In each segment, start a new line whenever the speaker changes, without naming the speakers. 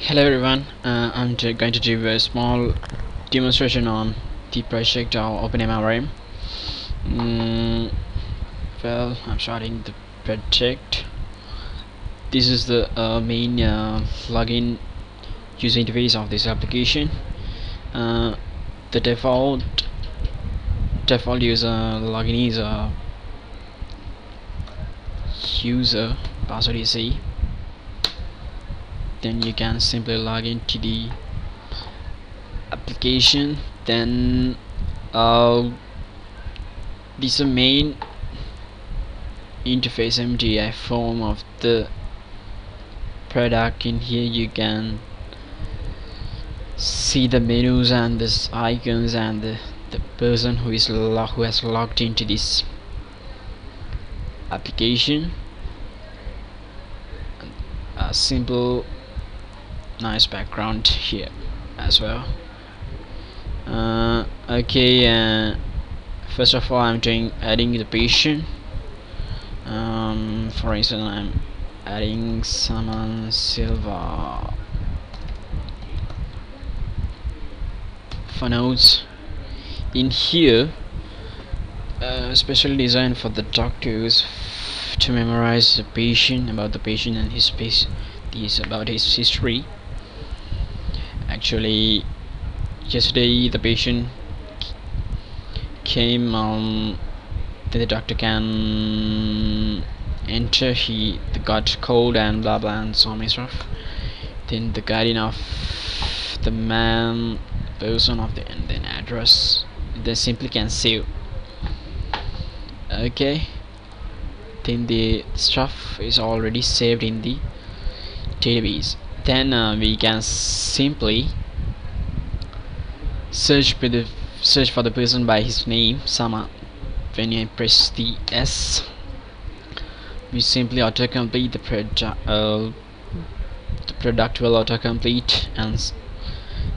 Hello everyone, uh, I'm going to do a small demonstration on the project of OpenMRM. Mm, well, I'm starting the project. This is the uh, main uh, login user interface of this application. Uh, the default default user login is a user password is C then you can simply log into the application. Then uh, this is the main interface MDI form of the product. In here you can see the menus and the icons and the, the person who is who has logged into this application. A simple nice background here as well. Uh, okay uh, first of all I'm doing adding the patient. Um, for instance I'm adding Saman Silva for notes in here uh, specially designed for the doctors to memorize the patient about the patient and his space this about his history actually yesterday the patient came um the doctor can enter he got cold and blah blah and so many stuff then the guardian of the man person of the and then address they simply can save okay. Then the stuff is already saved in the database then uh, we can simply search for the search for the person by his name Sama when you press the S we simply autocomplete the product uh, the product will autocomplete and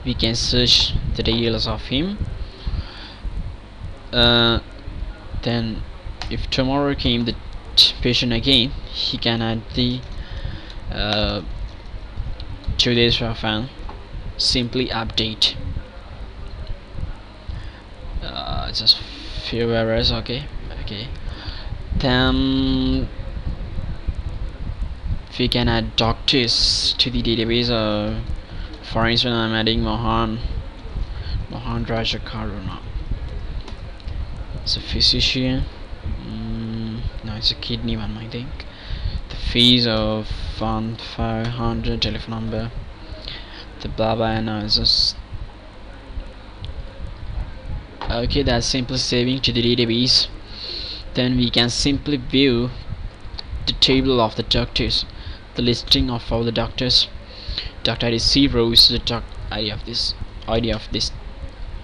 we can search the details of him. Uh, then if tomorrow came the patient again he can add the uh, two days of and simply update. Uh, just few errors okay okay. Then we can add doctors to the database uh, for instance I'm adding Mohan Mohan Rajakaruna. It's a physician. Mm, no it's a kidney one I think. The fees of one five hundred telephone number. The blah blah analysis okay that's simply saving to the database then we can simply view the table of the doctors the listing of all the doctors. Doctor ID zero is the doc ID of this ID of this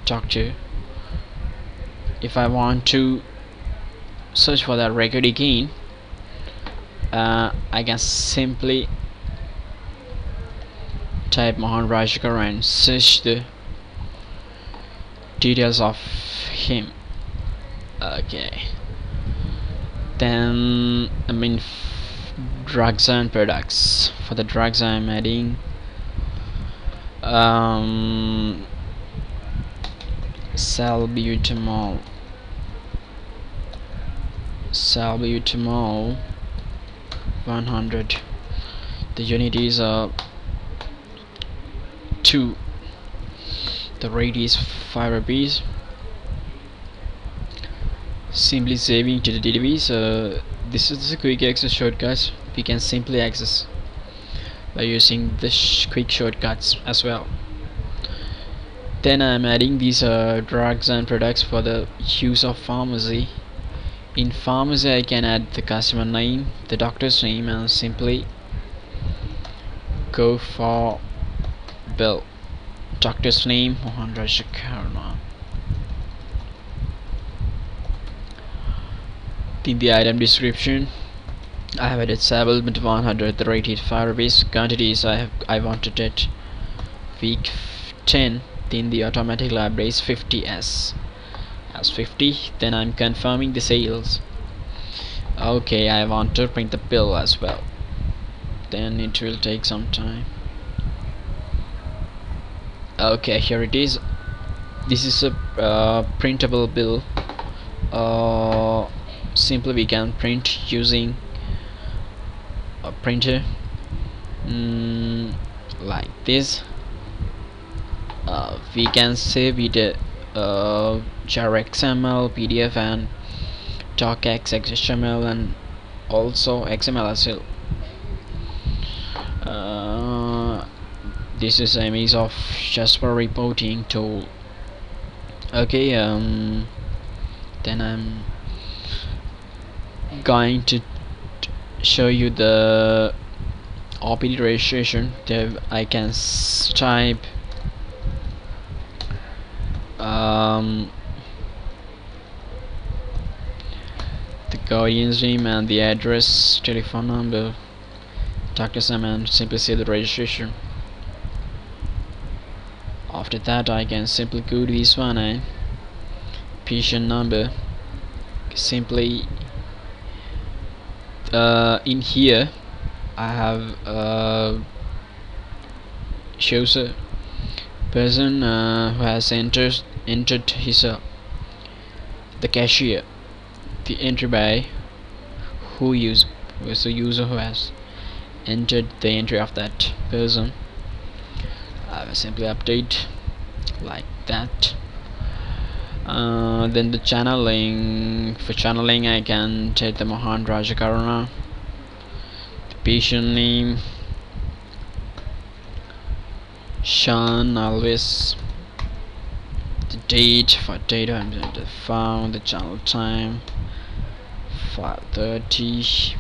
doctor. If I want to search for that record again uh, I can simply type Mohan Rajkar and search the details of him. Okay. Then I mean drugs and products. For the drugs I'm adding um, salbutamol. Salbutamol 100 the unit is uh, 2 the rate is 5 rupees. Simply saving to the database uh, this is a quick access shortcuts. We can simply access by using the sh quick shortcuts as well. Then I'm adding these uh, drugs and products for the use of pharmacy in pharmacy I can add the customer name the doctor's name and simply go for bill. Doctor's name Mohan Rajakaruna in the item description I have added salbutamol 100 the rate is 5 rupees. Quantities I have I wanted it week 10 then the automatic library is 50s as 50 then I'm confirming the sales. Okay I want to print the bill as well. Then it will take some time. Okay here it is. This is a uh, printable bill. Uh, simply we can print using a printer. Mm, like this. Uh, we can save it uh, jar XML, PDF and docx XML and also XML as well. Uh, this is a image of Jasper reporting tool okay um then I'm going to show you the OPD registration. That I can type um, the guardian's name and the address telephone number Dr. Sam and simply say the registration after that I can simply go to this one and patient number simply uh, in here I have uh, shows a person uh, who has entered entered his uh, the cashier the entry by who use was the user who has entered the entry of that person. I will simply update like that. Uh, then the channeling for channeling I can take the Mohan Rajakaruna. The patient name Sean always the date for data I'm going to found the channel time 530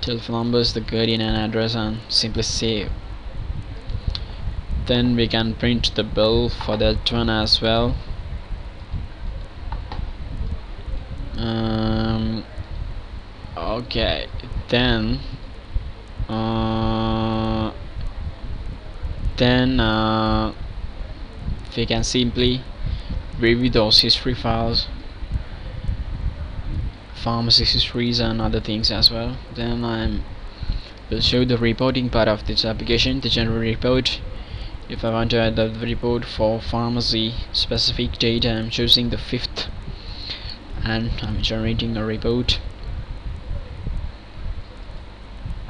telephone numbers the guardian and address and simply save. Then we can print the bill for that one as well. Um, okay then uh, then uh, we can simply review those history files pharmacy histories and other things as well. Then I will show the reporting part of this application the general report. If I want to add the report for pharmacy specific data I'm choosing the fifth and I'm generating a report.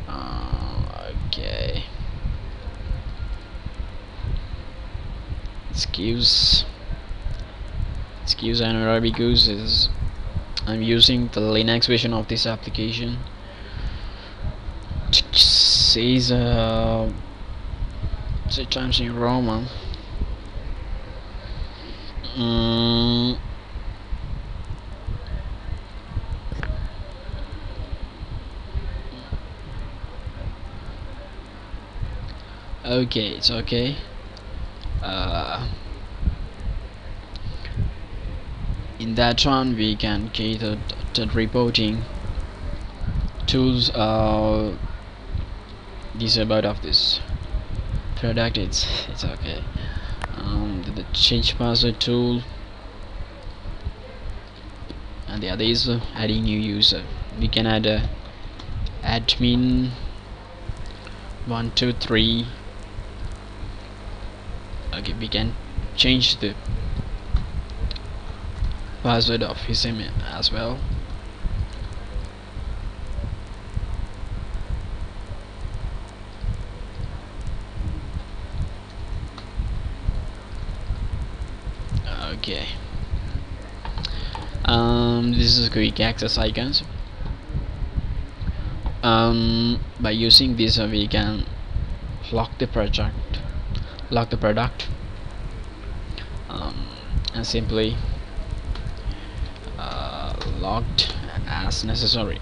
Uh, okay. Excuse excuse and because is I'm using the Linux version of this application. It says uh Times New Roman mm. okay it's okay. Uh, in that one we can cater the reporting tools uh, about of this product. It's it's okay. Um, the, the change password tool. And the other is uh, adding new user. We can add a admin one two three. Okay we can change the password of his email as well. Okay. Um, this is quick access icons. Um, by using this uh, we can lock the project lock the product um, and simply locked as necessary.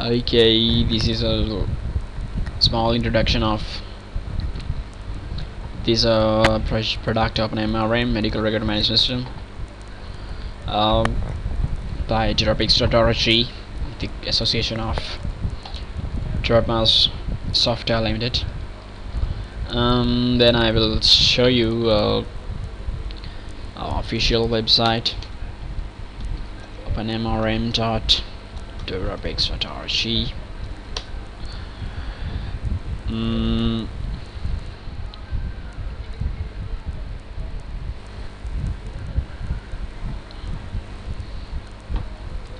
Okay this is a small introduction of this uh, product of an MRM medical record management system uh, by Durapix.org the association of Dropmars Software Limited. Um, then I will show you uh, our official website openmrm.durapix.rg mm.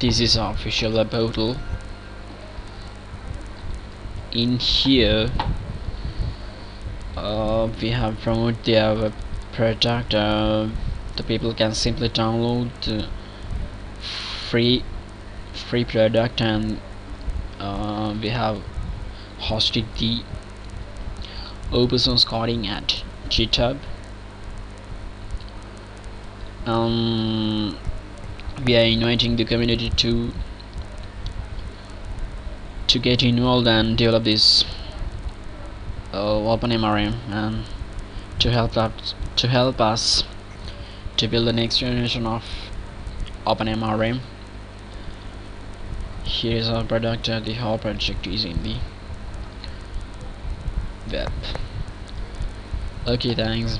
This is our official portal. In here uh, we have promoted their product uh, the people can simply download uh, free free product and uh, we have hosted the open source coding at github um, we are inviting the community to to get involved and develop this uh, OpenMRM and to help us to help us to build the next generation of OpenMRM here is our product uh, the whole project is in the web. Okay thanks